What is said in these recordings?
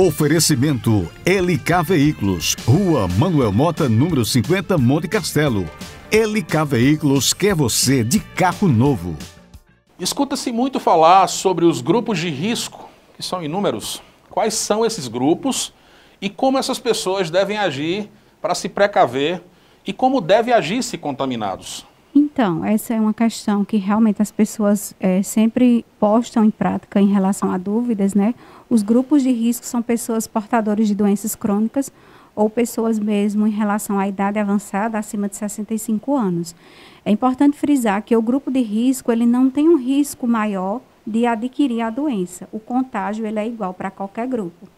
Oferecimento LK Veículos, Rua Manuel Mota, número 50, Monte Castelo. LK Veículos quer você de carro novo. Escuta-se muito falar sobre os grupos de risco, que são inúmeros. Quais são esses grupos e como essas pessoas devem agir para se precaver e como devem agir se contaminados? Então, essa é uma questão que realmente as pessoas é, sempre postam em prática em relação a dúvidas, né? Os grupos de risco são pessoas portadoras de doenças crônicas ou pessoas mesmo em relação à idade avançada acima de 65 anos. É importante frisar que o grupo de risco ele não tem um risco maior de adquirir a doença. O contágio ele é igual para qualquer grupo.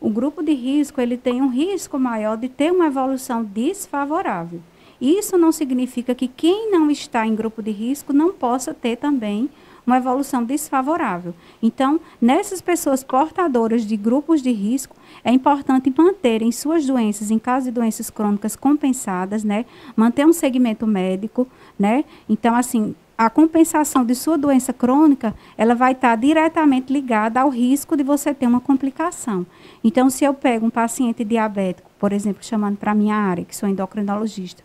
O grupo de risco ele tem um risco maior de ter uma evolução desfavorável. Isso não significa que quem não está em grupo de risco não possa ter também uma evolução desfavorável. Então, nessas pessoas portadoras de grupos de risco, é importante manterem suas doenças, em caso de doenças crônicas compensadas, né? Manter um segmento médico, né? Então, assim, a compensação de sua doença crônica, ela vai estar diretamente ligada ao risco de você ter uma complicação. Então, se eu pego um paciente diabético, por exemplo, chamando para a minha área, que sou endocrinologista,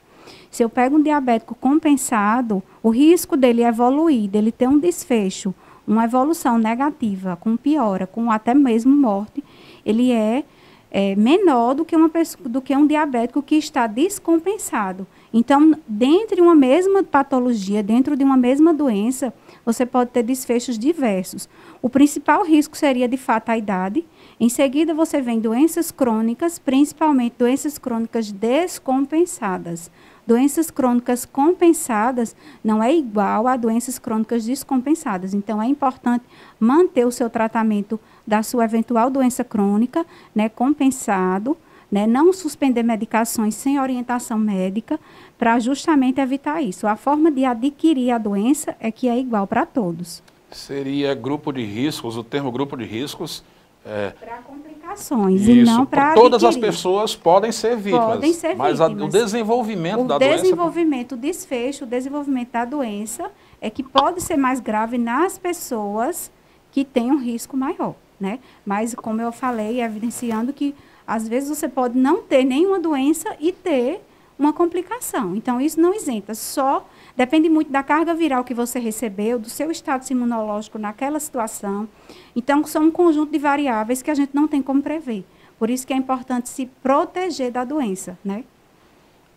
se eu pego um diabético compensado, o risco dele evoluir, dele ter um desfecho, uma evolução negativa, com piora, com até mesmo morte, ele é, é menor do que, uma pessoa, do que um diabético que está descompensado. Então, dentro de uma mesma patologia, dentro de uma mesma doença, você pode ter desfechos diversos. O principal risco seria, de fato, a idade. Em seguida, você vem doenças crônicas, principalmente doenças crônicas descompensadas. Doenças crônicas compensadas não é igual a doenças crônicas descompensadas. Então, é importante manter o seu tratamento da sua eventual doença crônica, né, compensado, né, não suspender medicações sem orientação médica, para justamente evitar isso. A forma de adquirir a doença é que é igual para todos. Seria grupo de riscos, o termo grupo de riscos. É... Para complicações Isso, e não para Todas as pessoas podem ser vítimas. Podem ser mas vítimas. o desenvolvimento o da desenvolvimento, doença... O desfecho, o desenvolvimento da doença é que pode ser mais grave nas pessoas que têm um risco maior, né? Mas, como eu falei, evidenciando que às vezes você pode não ter nenhuma doença e ter uma complicação. Então, isso não isenta, só Depende muito da carga viral que você recebeu, do seu status imunológico naquela situação. Então, são um conjunto de variáveis que a gente não tem como prever. Por isso que é importante se proteger da doença, né?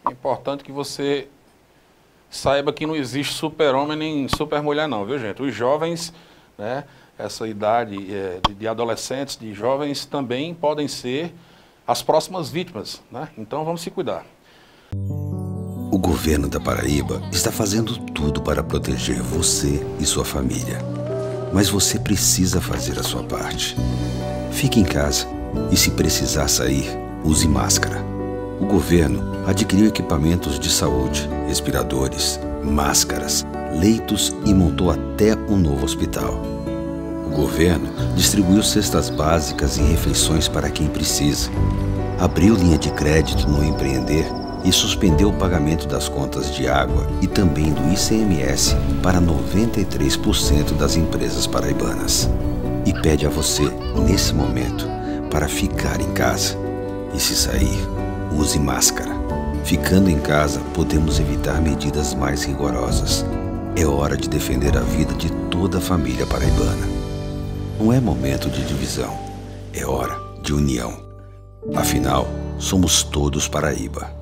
É importante que você saiba que não existe super-homem nem super-mulher não, viu gente? Os jovens, né, essa idade é, de, adolescentes, de jovens, também podem ser as próximas vítimas, né? Então vamos se cuidar. O governo da Paraíba está fazendo tudo para proteger você e sua família. Mas você precisa fazer a sua parte. Fique em casa e, se precisar sair, use máscara. O governo adquiriu equipamentos de saúde, respiradores, máscaras, leitos e montou até um novo hospital. O governo distribuiu cestas básicas e refeições para quem precisa. Abriu linha de crédito no Empreender e suspendeu o pagamento das contas de água e também do ICMS para 93% das empresas paraibanas. E pede a você, nesse momento, para ficar em casa. E se sair, use máscara. Ficando em casa, podemos evitar medidas mais rigorosas. É hora de defender a vida de toda a família paraibana. Não é momento de divisão, é hora de união. Afinal, somos todos Paraíba.